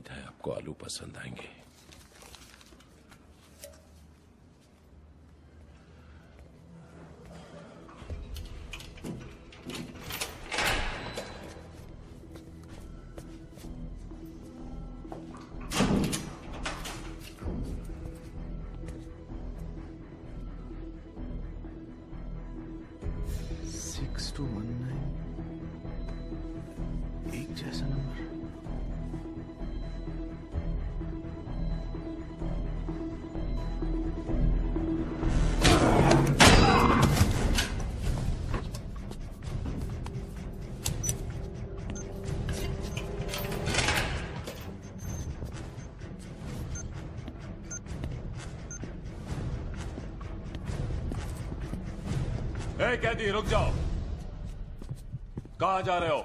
आपको आलू पसंद आएँगे। सिक्स टू वन नाइन एक जैसा नंबर। ए कैदी रुक जाओ कहा जा रहे हो?